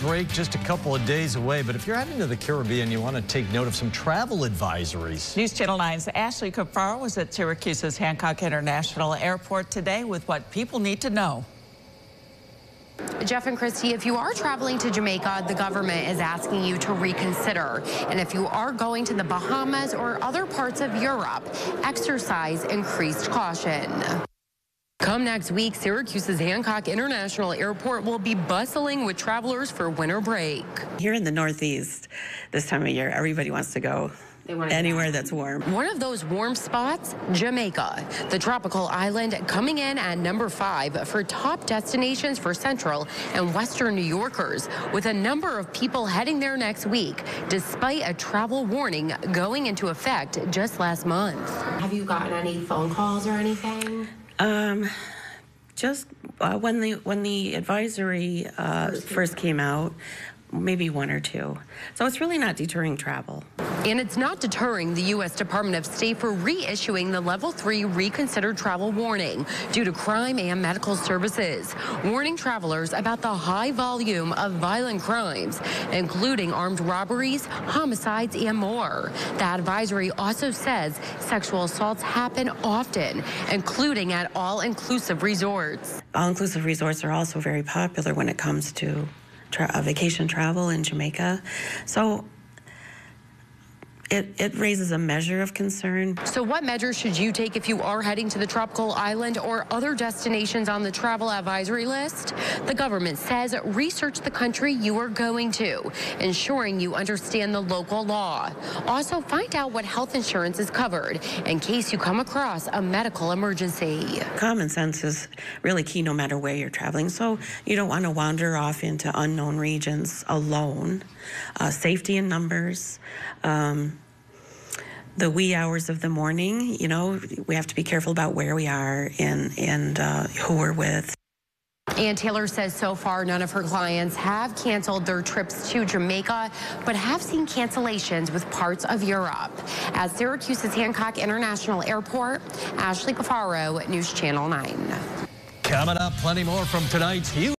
break just a couple of days away, but if you're heading to the Caribbean, you want to take note of some travel advisories. News Channel 9's Ashley Cafaro was at Syracuse's Hancock International Airport today with what people need to know. Jeff and Christy, if you are traveling to Jamaica, the government is asking you to reconsider. And if you are going to the Bahamas or other parts of Europe, exercise increased caution. Come next week, Syracuse's Hancock International Airport will be bustling with travelers for winter break. Here in the Northeast, this time of year, everybody wants to go anywhere that's warm. One of those warm spots, Jamaica, the tropical island coming in at number five for top destinations for Central and Western New Yorkers, with a number of people heading there next week, despite a travel warning going into effect just last month. Have you gotten any phone calls or anything? Um, just uh, when the when the advisory uh, first came out, maybe one or two. So it's really not deterring travel. And it's not deterring the U.S. Department of State for reissuing the level three reconsidered travel warning due to crime and medical services, warning travelers about the high volume of violent crimes, including armed robberies, homicides, and more. The advisory also says sexual assaults happen often, including at all-inclusive resorts. All-inclusive resorts are also very popular when it comes to tra vacation travel in Jamaica. So it, it raises a measure of concern. So what measures should you take if you are heading to the tropical island or other destinations on the travel advisory list? The government says research the country you are going to, ensuring you understand the local law. Also find out what health insurance is covered in case you come across a medical emergency. Common sense is really key no matter where you're traveling. So you don't want to wander off into unknown regions alone. Uh, safety in numbers. Um, the wee hours of the morning, you know, we have to be careful about where we are and, and uh, who we're with. Ann Taylor says so far none of her clients have canceled their trips to Jamaica, but have seen cancellations with parts of Europe. At Syracuse's Hancock International Airport, Ashley Cafaro, News Channel 9. Coming up, plenty more from tonight's Hugh.